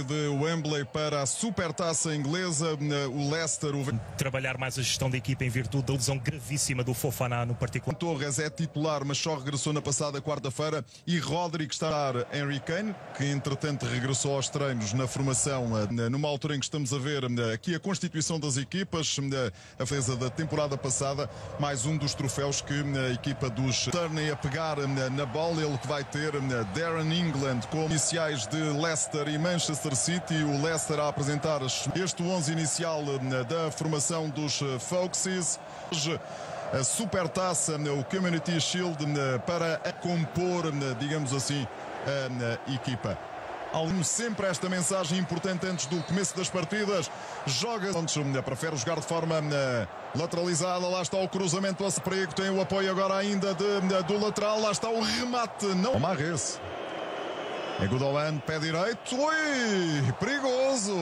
de Wembley para a Supertaça Inglesa, o Leicester, o trabalhar mais a gestão da equipa em virtude da lesão gravíssima do Fofana no particular. Torres é titular, mas só regressou na passada quarta-feira e Rodrigo está a dar Henry Kane, que entretanto regressou aos treinos na formação, eh, numa altura em que estamos a ver eh, aqui a constituição das equipas, eh, a defesa da temporada passada, mais um dos troféus que a equipa dos Turney a pegar na bola, ele que vai ter Darren England com iniciais de Leicester e Manchester Manchester City, o Leicester a apresentar este 11 inicial eh, da formação dos eh, Foxes. A Supertaça, eh, o Community Shield para compor, digamos assim, a equipa. Algum sempre esta mensagem importante antes do começo das partidas. Joga, prefere jogar de forma lateralizada. Lá está o cruzamento a perigo. Tem o apoio agora ainda de, do lateral. Lá está o remate. Não. Marres. É Gudolan, pé direito. Ui, perigoso.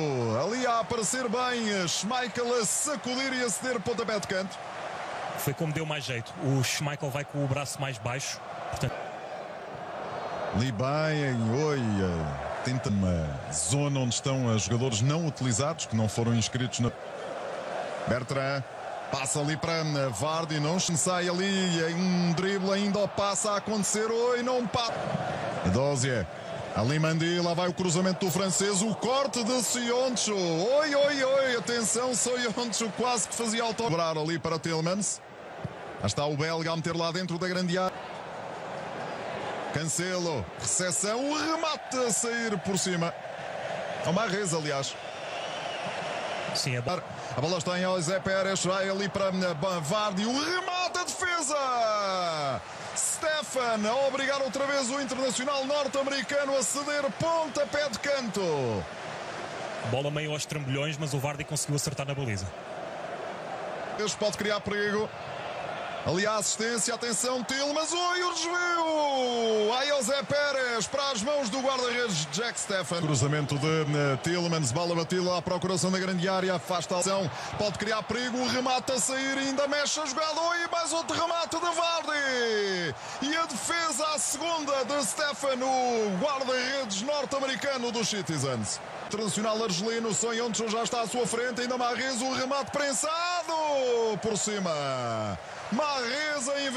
Ali a aparecer bem. Schmeichel a sacudir e a ceder pontapé de canto. Foi como deu mais jeito. O Schmeichel vai com o braço mais baixo. Portanto... Ali bem, oi. Tenta uma zona onde estão os jogadores não utilizados, que não foram inscritos na. Bertrand. Passa ali para Vardy, não sai ali, um drible ainda passa a acontecer, oi, não passa. Dózia Ali Mandi, lá vai o cruzamento do francês, o corte de Sioncho. Oi, oi, oi, atenção, Sioncho quase que fazia autobrar ali para Tillmans. Lá está o belga a meter lá dentro da grande área. Cancelo, recepção, o remate a sair por cima. É uma reza, aliás. Sim, é bar... A bola está em José Pérez, vai ali para Vardy, o remate, a defesa! Stefan a obrigar outra vez o internacional norte-americano a ceder pontapé de canto. Bola meio aos trambolhões, mas o Vardy conseguiu acertar na baliza. Este pode criar perigo. Ali a assistência, atenção, Tilmas, oi, o desvio! Aí o Zé Pérez para as mãos do guarda-redes Jack Stefan. Cruzamento de uh, Tillmans, bola batida à procuração da grande área, afasta a ação, pode criar perigo, remata a sair, ainda mexe a jogada, oi, mais outro remate de Vardy! Segunda de Stefan, o guarda-redes norte-americano dos Citizens. Internacional argelino, Sonhoncho já está à sua frente, ainda mais o remate prensado por cima. Marreza inventa.